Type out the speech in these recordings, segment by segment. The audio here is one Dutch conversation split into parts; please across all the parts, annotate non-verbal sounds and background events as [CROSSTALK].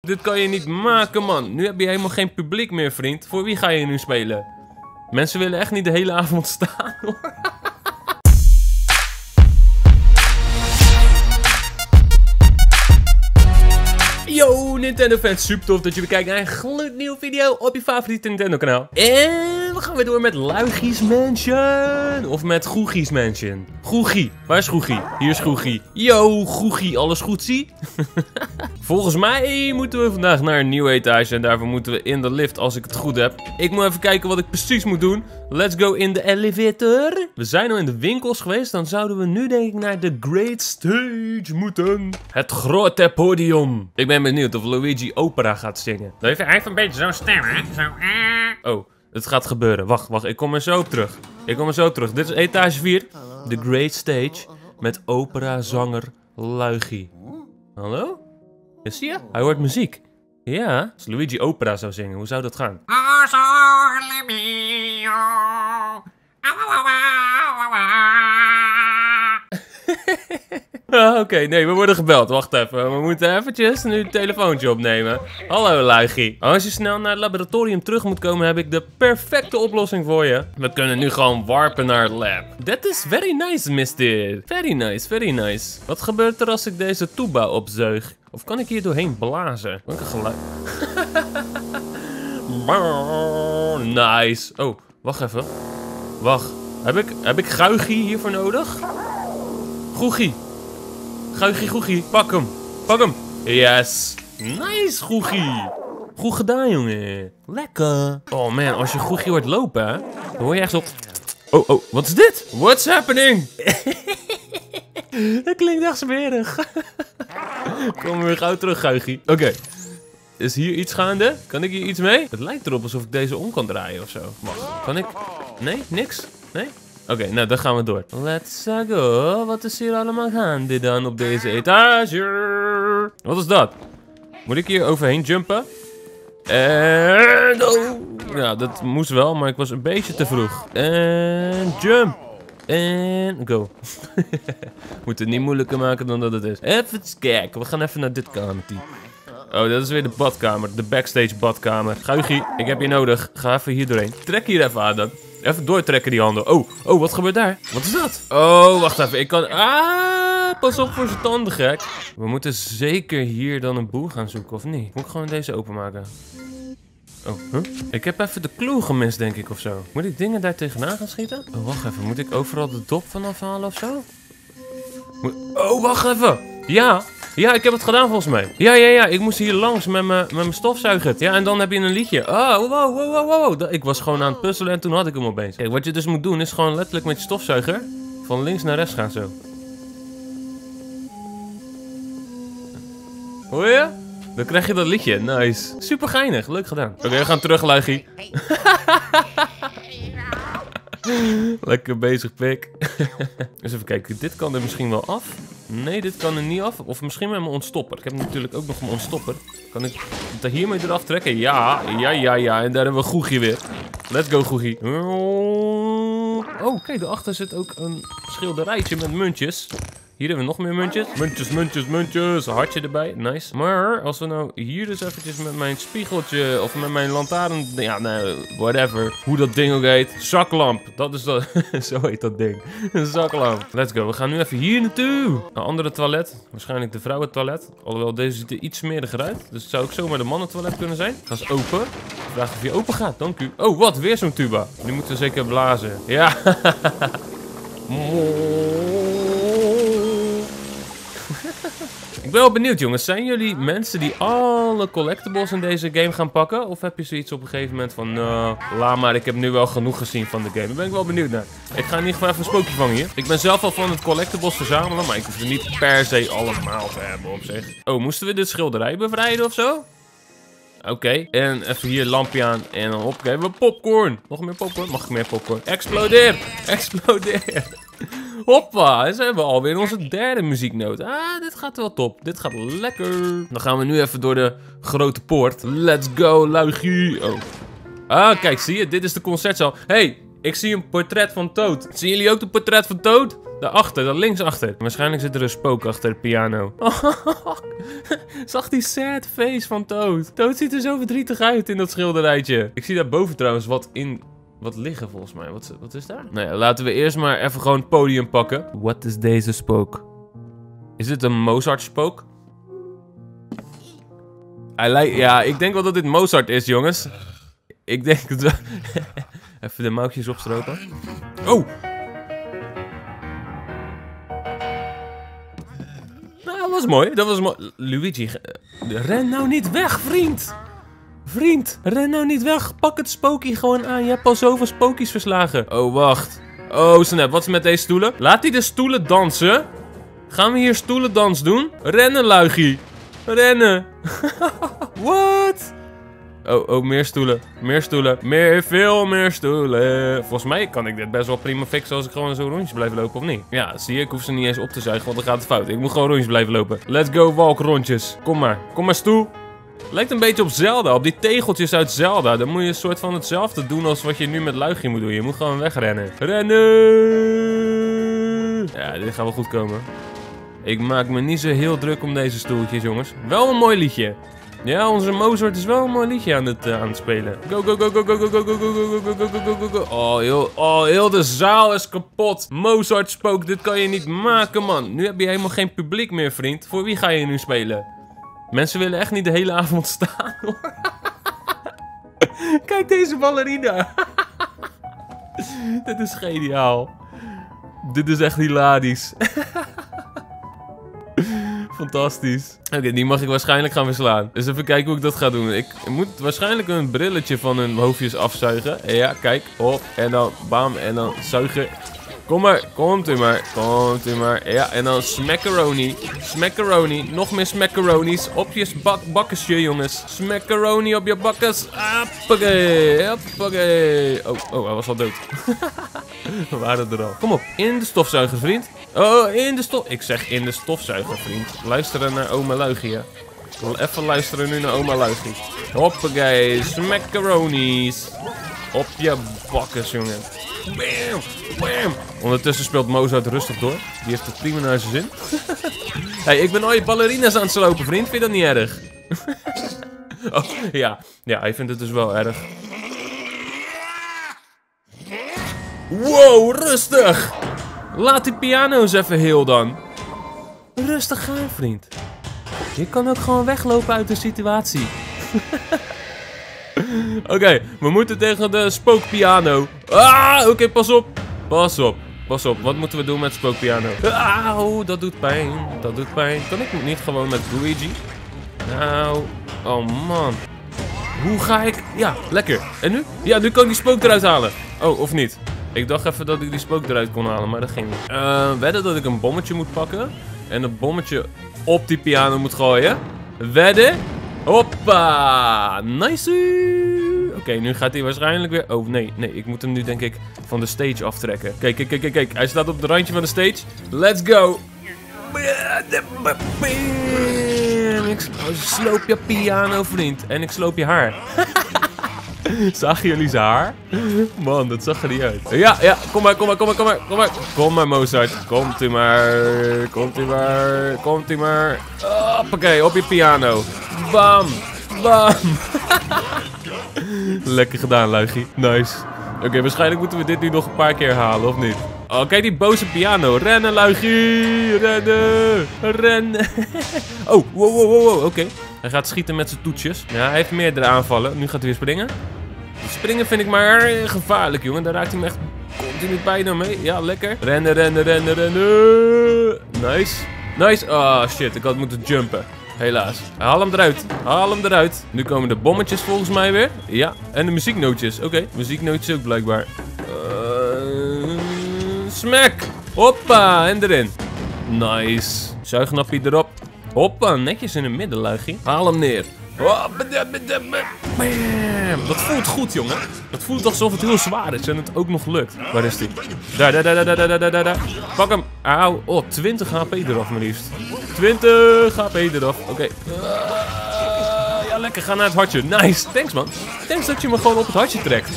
Dit kan je niet maken, man. Nu heb je helemaal geen publiek meer, vriend. Voor wie ga je nu spelen? Mensen willen echt niet de hele [LAUGHS] avond staan, hoor. Yo, Nintendo fans, super tof dat je weer kijkt naar een gloednieuwe video op je favoriete Nintendo kanaal. En we gaan weer door met Luigies Mansion. Of met Goegies Mansion. Goegie, waar is Goegie? Hier is Goegie. Yo, Goegie, alles goed zie? [LAUGHS] Volgens mij moeten we vandaag naar een nieuwe etage en daarvoor moeten we in de lift als ik het goed heb. Ik moet even kijken wat ik precies moet doen. Let's go in de elevator. We zijn al in de winkels geweest, dan zouden we nu denk ik naar de Great Stage moeten. Het grote podium. Ik ben benieuwd of Luigi opera gaat zingen. Hij heeft een beetje zo'n stem, hè? Zo, eh. Oh, het gaat gebeuren. Wacht, wacht, ik kom er zo op terug. Ik kom er zo op terug. Dit is etage 4. The Great Stage met operazanger Luigi. Hallo? Ja, zie je? Hij hoort muziek. Ja, als Luigi opera zou zingen, hoe zou dat gaan? [LAUGHS] Ah, Oké, nee, we worden gebeld. Wacht even. We moeten eventjes nu het telefoontje opnemen. Hallo, Luigi. Als je snel naar het laboratorium terug moet komen, heb ik de perfecte oplossing voor je. We kunnen nu gewoon warpen naar het lab. That is very nice, mister. Very nice, very nice. Wat gebeurt er als ik deze tuba opzuig? Of kan ik hier doorheen blazen? Welke geluid? [LAUGHS] nice. Oh, wacht even. Wacht. Heb ik, heb ik Guigie hiervoor nodig? Goegie. Guigie, Goegie. Pak hem. Pak hem. Yes. Nice, Goegie. Goed gedaan, jongen. Lekker. Oh man, als je Goegie hoort lopen, hè, dan hoor je echt zo... Oh, oh, wat is dit? What's happening? [LAUGHS] Dat klinkt echt smerig. [LAUGHS] Kom weer gauw terug, Guigie. Oké. Is hier iets gaande? Kan ik hier iets mee? Het lijkt erop alsof ik deze om kan draaien of zo. Wacht, kan ik? Nee? Niks? Nee? Oké, nou dan gaan we door. Let's go. Wat is hier allemaal gaande dan op deze etage? Wat is dat? Moet ik hier overheen jumpen? En... Oh. Ja, dat moest wel, maar ik was een beetje te vroeg. En jump. En go. [LAUGHS] Moet het niet moeilijker maken dan dat het is. Even kijken, we gaan even naar dit kamertje. Oh, dat is weer de badkamer. De backstage badkamer. Guigie, ik heb je nodig. Ga even hier doorheen. Trek hier even aan dan. Even doortrekken die handen. Oh, oh, wat gebeurt daar? Wat is dat? Oh, wacht even. Ik kan... Ah, pas op voor zijn tanden, gek. We moeten zeker hier dan een boel gaan zoeken, of niet? Moet ik gewoon deze openmaken? Oh, huh? Ik heb even de clue gemist, denk ik, of zo. Moet ik dingen daar tegenaan gaan schieten? Oh, wacht even. Moet ik overal de dop vanaf halen of zo? Moet- Oh, wacht even. Ja, ja, ik heb het gedaan volgens mij. Ja, ja, ja. Ik moest hier langs met mijn stofzuiger. Ja, en dan heb je een liedje. Oh, wow, wow, wow, wow, Ik was gewoon aan het puzzelen en toen had ik hem opeens. Kijk, wat je dus moet doen is gewoon letterlijk met je stofzuiger van links naar rechts gaan zo. Hoor je? Dan krijg je dat liedje. Nice. Super geinig. Leuk gedaan. Oké, we gaan terug, Luigie. [LAUGHS] Lekker bezig, pik. [LAUGHS] Eens even kijken. Dit kan er misschien wel af. Nee, dit kan er niet af. Of misschien met mijn ontstopper. Ik heb natuurlijk ook nog mijn ontstopper. Kan ik het hiermee eraf trekken? Ja, ja, ja, ja. En daar hebben we Goegie weer. Let's go, Goegie. Oh, kijk, daarachter zit ook een schilderijtje met muntjes. Hier hebben we nog meer muntjes. Muntjes, muntjes, muntjes. Hartje erbij. Nice. Maar als we nou hier dus eventjes met mijn spiegeltje of met mijn lantaarn... Ja, nou, whatever. Hoe dat ding ook heet. Zaklamp. Dat is dat. [LAUGHS] Zo heet dat ding. Een zaklamp. Let's go. We gaan nu even hier naartoe. Een andere toilet. Waarschijnlijk de vrouwentoilet. Alhoewel deze ziet er iets smeriger uit. Dus het zou ook zomaar de mannentoilet kunnen zijn. Ga eens open. Vraag of je open gaat. Dank u. Oh, wat? Weer zo'n tuba. Nu moeten we zeker blazen. Ja. [LAUGHS] Ik ben wel benieuwd, jongens. Zijn jullie mensen die alle collectibles in deze game gaan pakken? Of heb je zoiets op een gegeven moment van... Nou, laat maar, ik heb nu wel genoeg gezien van de game. Daar ben ik wel benieuwd naar. Ik ga in ieder geval even een spookje vangen hier. Ik ben zelf al van het collectibles verzamelen, maar ik hoef er niet per se allemaal te hebben op zich. Oh, moesten we dit schilderij bevrijden of zo? Oké, en even hier lampje aan en dan hoppakee, we popcorn. Nog meer popcorn? Mag ik meer popcorn? Explodeer! [LAUGHS] Explodeer! Hoppa, zo hebben we alweer onze derde muzieknoot. Ah, dit gaat wel top. Dit gaat lekker. Dan gaan we nu even door de grote poort. Let's go, Luigie. Oh. Ah, kijk, zie je? Dit is de concertzaal. hey, Ik zie een portret van Toad. Zien jullie ook een portret van Toad? Daarachter, daar linksachter. Waarschijnlijk zit er een spook achter de piano. [LAUGHS] Zag die sad face van Toad. Toad ziet er zo verdrietig uit in dat schilderijtje. Ik zie daarboven trouwens wat in... Wat liggen volgens mij. Wat, wat is daar? Nou ja, laten we eerst maar even gewoon het podium pakken. Wat is deze spook? Is dit een Mozart spook? Hij lijkt... Ja, ik denk wel dat dit Mozart is, jongens. Ik denk het wel. [LAUGHS] Even de mouwtjes opstropen. Oh! Nou, dat was mooi. Dat was mooi. Luigi, eh, ren nou niet weg, vriend! Vriend, ren nou niet weg. Pak het spookie gewoon aan. Je hebt al zoveel spookies verslagen. Oh, wacht. Oh, snap. Wat is met deze stoelen? Laat hij de stoelen dansen. Gaan we hier stoelendans doen? Rennen, Luigi. Rennen. [LAUGHS] What? Oh, oh, meer stoelen. Meer stoelen. Meer, veel meer stoelen. Volgens mij kan ik dit best wel prima fixen als ik gewoon zo rondjes blijf lopen, of niet? Ja, zie je, ik hoef ze niet eens op te zuigen, want dan gaat het fout. Ik moet gewoon rondjes blijven lopen. Let's go walk rondjes. Kom maar. Kom maar, stoel. Lijkt een beetje op Zelda, op die tegeltjes uit Zelda. Dan moet je een soort van hetzelfde doen als wat je nu met Luigi moet doen. Je moet gewoon wegrennen. Rennen! Ja, dit gaat wel goed komen. Ik maak me niet zo heel druk om deze stoeltjes, jongens. Wel een mooi liedje. Ja, onze Mozart is wel een mooi liedje aan het, uh, aan het spelen. Go, go, go, go, go, go, go, go, go, go, go, go, go, go, go. Oh, heel, oh, heel de zaal is kapot. Mozart spook, dit kan je niet maken, man. Nu heb je helemaal geen publiek meer, vriend. Voor wie ga je nu spelen? Mensen willen echt niet de hele avond staan, hoor. [LAUGHS] Kijk deze ballerina. [LAUGHS] Dit is geniaal. Dit is echt hilarisch. [LAUGHS] Fantastisch. Oké, die mag ik waarschijnlijk gaan verslaan. Dus even kijken hoe ik dat ga doen. Ik moet waarschijnlijk een brilletje van hun hoofdjes afzuigen. Ja, kijk. Hop. En dan bam. En dan zuigen. Kom maar. Komt u maar. Komt u maar. Ja, en dan smackaroni. Smackaroni. Nog meer smackaronies. Op je bak bakkesje, jongens. Smackaroni op je bakkes. Hoppakee. Hoppakee. Oh, oh, hij was al dood. [LAUGHS] We waren er al. Kom op. In de stofzuiger, vriend. Oh, in de stof... Ik zeg in de stofzuiger, vriend. Luisteren naar oma Luigie, hè. Ik wil even luisteren nu naar oma Luigie. Hoppakee, smackaronis. Op je bakkes, jongen. Bam, bam. Ondertussen speelt Mozart rustig door. Die heeft het prima naar zijn zin. [LAUGHS] hey, ik ben al je ballerina's aan het slopen, vriend. Vind je dat niet erg? [LAUGHS] oh, ja. Ja, hij vindt het dus wel erg. Wow, rustig! Laat die piano's even heel dan. Rustig gaan, vriend. Je kan ook gewoon weglopen uit de situatie. [LAUGHS] Oké, we moeten tegen de spookpiano. Ah, oké, pas op. Pas op. Pas op, wat moeten we doen met spookpiano? Auw, dat doet pijn. Dat doet pijn. Kan ik niet gewoon met Luigi? Nou, oh man. Hoe ga ik... Ja, lekker. En nu? Ja, nu kan ik die spook eruit halen. Oh, of niet? Ik dacht even dat ik die spook eruit kon halen, maar dat ging niet. Uh, wedden dat ik een bommetje moet pakken. En een bommetje op die piano moet gooien. Wedden. Hoppa. Nice. Oké, nu gaat hij waarschijnlijk weer... Oh, nee, nee. Ik moet hem nu denk ik van de stage aftrekken. Kijk, kijk, kijk, kijk. Hij staat op het randje van de stage. Let's go. Ik sloop je piano, vriend. En ik sloop je haar. [LAUGHS] Zagen jullie zijn haar? Man, dat zag er niet uit. Ja, ja, kom maar, kom maar, kom maar, kom maar, kom maar. Kom maar, Mozart. Komt u maar. Komt u maar. Komt u maar. Hoppakee, op je piano. Bam. Bam. [LAUGHS] [LAUGHS] Lekker gedaan, Luigie. Nice. Oké, waarschijnlijk moeten we dit nu nog een paar keer halen, of niet? Oh, kijk die boze piano. Rennen, Luigie. Rennen. Rennen. [LAUGHS] oh, wow, wow, wow, wow. Oké. Hij gaat schieten met zijn toetjes. Ja, hij heeft meerdere aanvallen. Nu gaat hij weer springen. Springen vind ik maar gevaarlijk, jongen. Daar raakt hij me echt continu bijna mee. Ja, lekker. Rennen, rennen, rennen, rennen. Nice. Nice. Oh, shit. Ik had moeten jumpen. Helaas. Haal hem eruit. Haal hem eruit. Nu komen de bommetjes volgens mij weer. Ja. En de muzieknootjes. Oké. Muzieknootjes ook blijkbaar. Uh, smack. Hoppa. En erin. Nice. Zuignapje erop. Hoppa. Netjes in het midden, luigie. Haal hem neer. Bam. Dat voelt goed, jongen. Het voelt alsof het heel zwaar is en het ook nog lukt. Waar is die? Daar, daar, daar, daar, daar, daar, daar. Pak hem. Auw. Oh, 20 HP eraf maar liefst. 20 HP eraf. Oké. Uh, ja, lekker. Ga naar het hartje. Nice. Thanks, man. Thanks dat je me gewoon op het hartje trekt.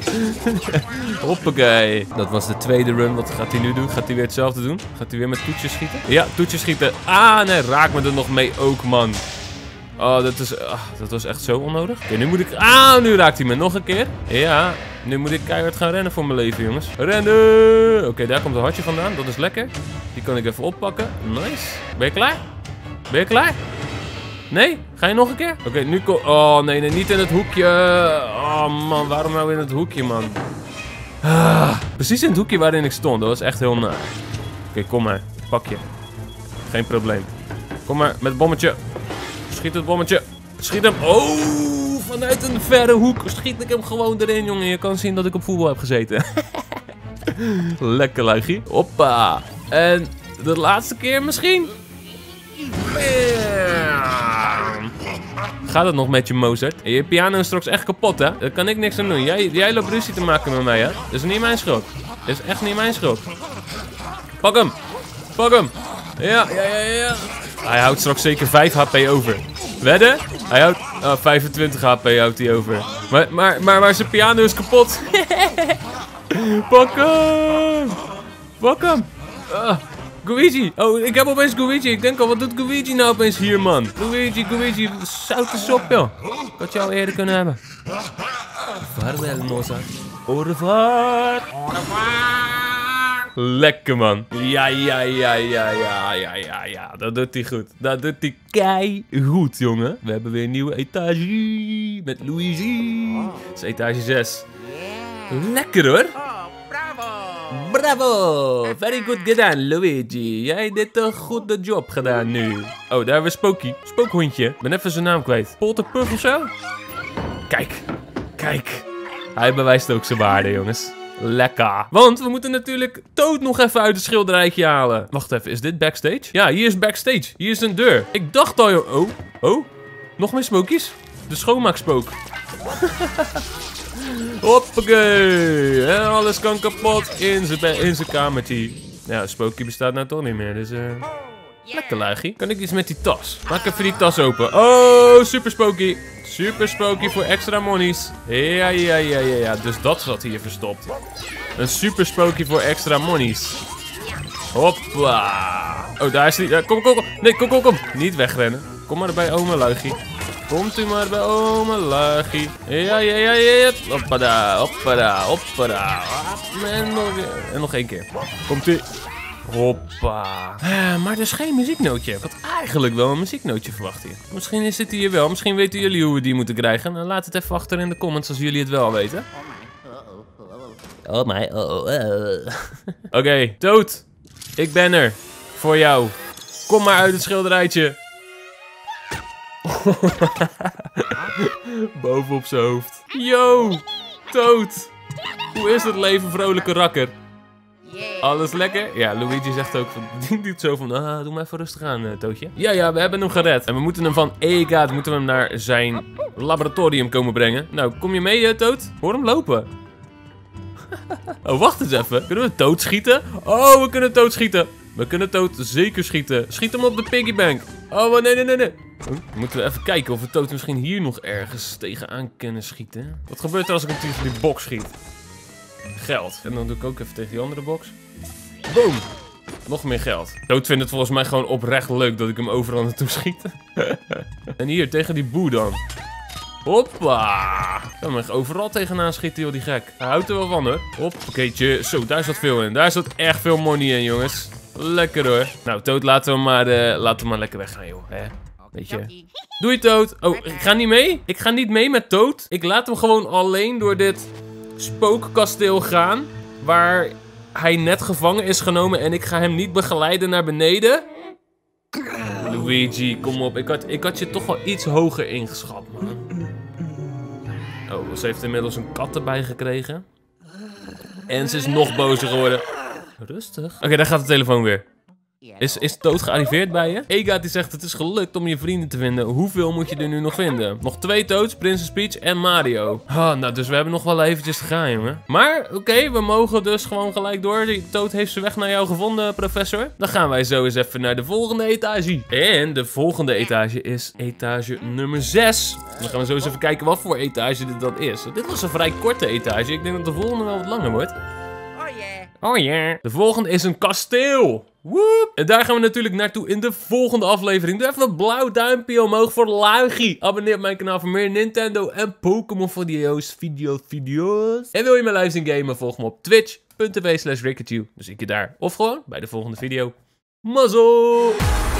[LAUGHS] Hoppakee. Dat was de tweede run. Wat gaat hij nu doen? Gaat hij weer hetzelfde doen? Gaat hij weer met toetjes schieten? Ja, toetjes schieten. Ah, nee, raak me er nog mee ook, man. Oh, dat, is, ah, dat was echt zo onnodig. Oké, nu moet ik... Ah, nu raakt hij me nog een keer. Ja, nu moet ik keihard gaan rennen voor mijn leven, jongens. Rennen! Oké, daar komt een hartje vandaan. Dat is lekker. Die kan ik even oppakken. Nice. Ben je klaar? Ben je klaar? Nee? Ga je nog een keer? Oké, nu kom... Oh, nee, nee, niet in het hoekje. Oh, man, waarom nou in het hoekje, man? Ah, precies in het hoekje waarin ik stond. Dat was echt heel naar. Oké, kom maar. Pak je. Geen probleem. Kom maar, met het bommetje. Schiet het bommetje. Schiet hem. Oh, vanuit een verre hoek schiet ik hem gewoon erin, jongen. Je kan zien dat ik op voetbal heb gezeten. [LAUGHS] Lekker luigie. Hoppa. En de laatste keer misschien? Gaat het nog met je, Mozart? Je piano is straks echt kapot, hè? Daar kan ik niks aan doen. Jij, jij loopt ruzie te maken met mij, hè? Dat is niet mijn schuld. Dat is echt niet mijn schuld. Pak hem. Pak hem. Ja, ja, ja, ja. Hij houdt straks zeker 5 HP over. Wedden? Hij houdt... Oh, 25 HP houdt hij over. Maar, maar, maar, maar zijn piano is kapot. [LAUGHS] Pak hem. Pak hem. Ah, Luigi. Oh, ik heb opeens Luigi. Ik denk al, wat doet Luigi nou opeens hier, man? Luigi, Luigi. Zoute sop, joh. Ik had jou eerder kunnen hebben. Vaarwel, Mozart. Au revoir. Lekker man. Ja, ja, ja, ja, ja, ja, ja, ja. Dat doet hij goed. Dat doet hij kei goed, jongen. We hebben weer een nieuwe etage met Luigi. Dat is etage 6. Lekker hoor. Bravo! Very good gedaan, Luigi. Jij hebt een goede job gedaan nu. Oh, daar hebben we Spooky. Spookhondje. Ben even zijn naam kwijt. Polterpuff of zo? Kijk. Kijk. Hij bewijst ook zijn waarde, jongens. Lekker. Want we moeten natuurlijk Toad nog even uit het schilderijtje halen. Wacht even, is dit backstage? Ja, hier is backstage. Hier is een deur. Ik dacht al... Oh, oh. Nog meer spookies? De schoonmaakspook. [LAUGHS] Hoppakee. En alles kan kapot in zijn be- in zijn kamertje. Ja, Spooky bestaat nou toch niet meer, dus... eh Lekker luigie. Kan ik iets met die tas? Maak even die tas open. Oh, super Spooky. Super Spooky voor extra monies. Ja, ja, ja, ja, ja. Dus dat zat hier verstopt. Een super Spooky voor extra monies. Hoppa. Oh, daar is die. Ja, kom, kom, kom. Nee, kom, kom, kom. Niet wegrennen. Kom maar bij oma Luigie. Komt u maar bij oma Luigie. Ja, ja, ja, ja. ja. Hoppada, hoppada, hoppada. En nog, en nog één keer. Komt u. Hoppa. Eh, maar er is geen muzieknootje. Ik had eigenlijk wel een muzieknootje verwacht hier. Misschien is het hier wel. Misschien weten jullie hoe we die moeten krijgen. Nou, laat het even achter in de comments als jullie het wel weten. Oh my, oh, oh. [LAUGHS] Oké, Toad. Ik ben er. Voor jou. Kom maar uit het schilderijtje. [LAUGHS] Boven op zijn hoofd. Yo, Toad. Hoe is het leven, vrolijke rakker? Alles lekker? Ja, Luigi zegt ook [LAUGHS] die doet zo van, ah, doe maar even rustig aan, eh, Tootje. Ja, ja, we hebben hem gered. En we moeten hem van Egaat, moeten we hem naar zijn laboratorium komen brengen. Nou, kom je mee, eh, Toad? Hoor hem lopen. [LAUGHS] oh, wacht eens even. Kunnen we Toad schieten? Oh, we kunnen Toad schieten. We kunnen Toad zeker schieten. Schiet hem op de piggybank. Oh, nee, nee, nee, nee. Moeten we even kijken of we Toad misschien hier nog ergens tegenaan kunnen schieten. Wat gebeurt er als ik hem tegen die box schiet? Geld. En dan doe ik ook even tegen die andere box. Boom! Nog meer geld. Toad vindt het volgens mij gewoon oprecht leuk dat ik hem overal naartoe schiet. [LAUGHS] en hier, tegen die boe dan. Hoppa! Ik kan hem echt overal tegenaan schieten, joh, die gek. Hij houdt er wel van, hoor. Hoppakeetje. Zo, daar zat veel in. Daar zat echt veel money in, jongens. Lekker, hoor. Nou, Toad, laten we maar, eh, laten we maar lekker weggaan, joh. Hè? Weet je. Doei, Toad. Oh, ik ga niet mee? Ik ga niet mee met Toad. Ik laat hem gewoon alleen door dit spookkasteel gaan. Waar hij net gevangen is genomen en ik ga hem niet begeleiden naar beneden. Luigi, kom op. Ik had, ik had je toch wel iets hoger ingeschat, man. Oh, ze heeft inmiddels een kat erbij gekregen. En ze is nog bozer geworden. Rustig. Oké, daar gaat de telefoon weer. Is, is Toad gearriveerd bij je? Egaat die zegt het is gelukt om je vrienden te vinden. Hoeveel moet je er nu nog vinden? Nog twee Toads, Princess Peach en Mario. Ah, nou, dus we hebben nog wel eventjes te gaan, jongen. Maar, oké, we mogen dus gewoon gelijk door. Die Toad heeft zijn weg naar jou gevonden, professor. Dan gaan wij zo eens even naar de volgende etage. En de volgende etage is etage nummer 6. Dan gaan we zo eens even kijken wat voor etage dit dan is. Dit was een vrij korte etage. Ik denk dat de volgende wel wat langer wordt. Oh yeah. De volgende is een kasteel. Woep. En daar gaan we natuurlijk naartoe in de volgende aflevering. Doe even een blauw duimpje omhoog voor Luigi. Abonneer op mijn kanaal voor meer Nintendo en Pokémon video's, video's, video's. En wil je mijn live zien gamen? Volg me op twitch.tv slash Dus ik je daar. Of gewoon bij de volgende video. Mazzel!